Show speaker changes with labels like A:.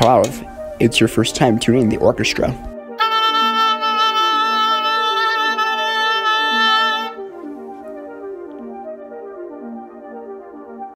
A: Pallav, it's your first time tuning the orchestra.